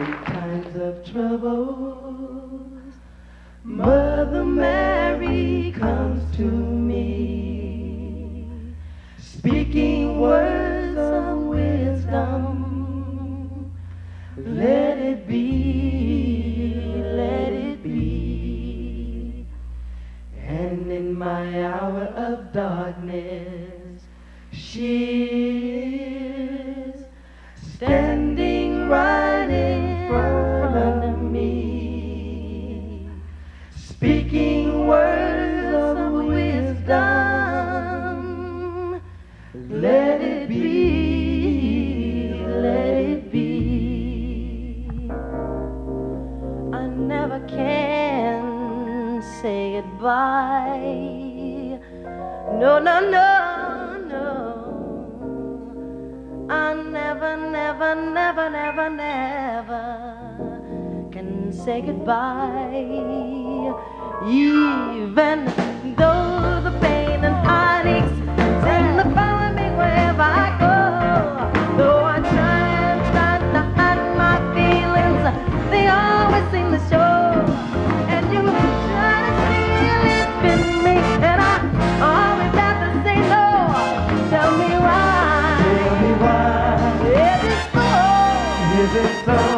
in times of trouble, Mother Mary comes to me, speaking words of wisdom. Let it be, let it be. And in my hour of darkness, she is standing right speaking words of wisdom. Let it be, let it be. I never can say goodbye. No, no, no, no. I never, never, never, never, never can say goodbye. Even though the pain and heartaches seem to follow me wherever I go. Though I try and try to hide my feelings, they always seem to show. And you try to steal it in me, and I always have to say no. Tell me why. Tell me why Is it so? is it so?